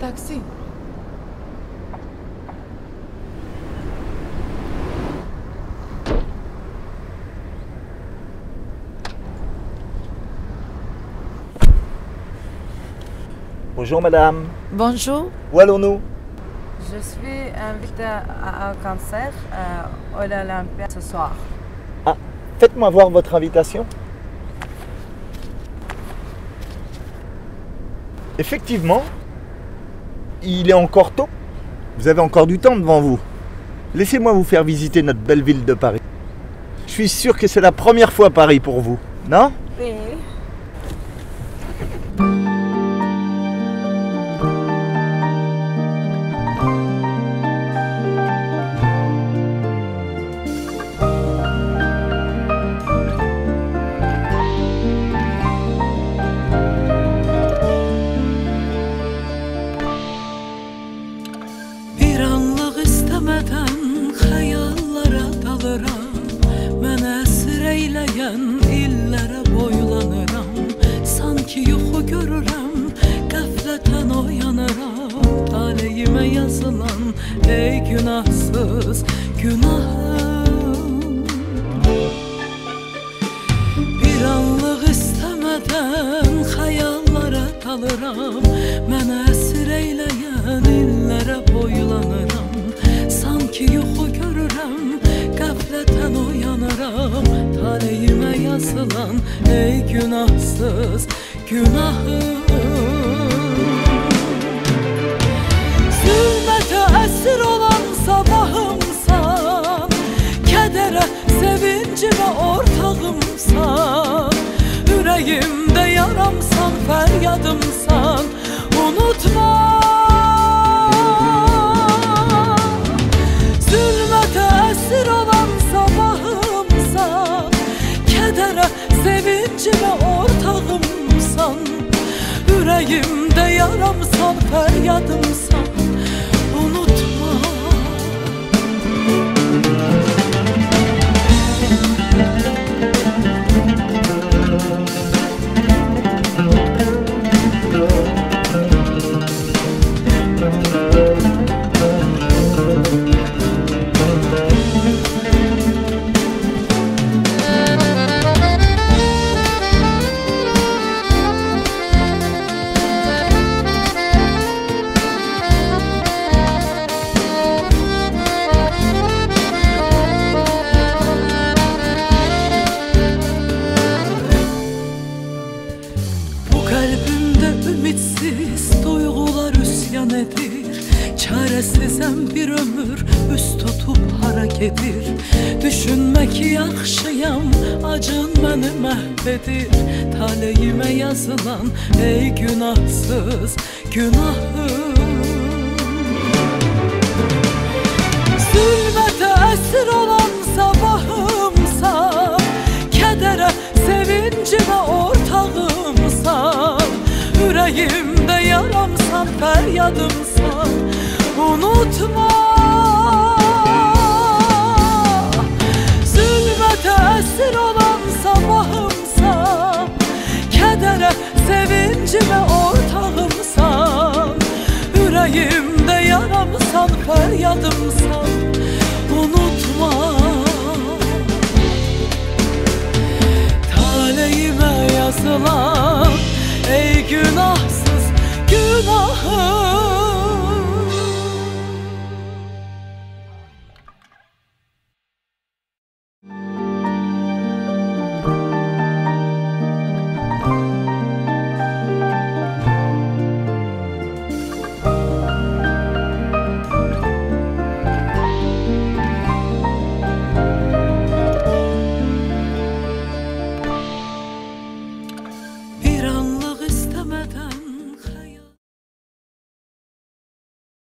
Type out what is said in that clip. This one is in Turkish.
taksi. Bonjour madame, Bonjour. où allons-nous? Je suis invitée à un concert euh, à l'Olympia ce soir. Faites-moi voir votre invitation. Effectivement, il est encore tôt. Vous avez encore du temps devant vous. Laissez-moi vous faire visiter notre belle ville de Paris. Je suis sûr que c'est la première fois à Paris pour vous, non? Eyləyən illərə boylanıram Sanki yuxu görürəm, qəflətən oyanıram Taleyimə yazılan ey günahsız günahım. Bir anlıq istəmədən xəyallara dalıram Mən əsir eyləyən illərə boylanıram. Sanki yuxu görürəm, qəflətən oyanıram Taleyimə yazılan ey günahsız günahım Ürəyimdə yaramsan, fəryadımsan üsyan edir. Çaresizem bir ömür üst tutup hareketir Düşünmek yaxşıyam acın beni məhvedir Taleyime yazılan ey günahsız günahım. Zülmətə əsir olan sabahımsan Kədərə, sevincimə ortağımsan Ürəyimdə can feryadımsa unutma. Zulmete esir olan sabahımsa Kedere sevincime ortağımsa Yüreğimde yaramsan feryadımsa unutma. Taleyime yazılan ey günah 啊哈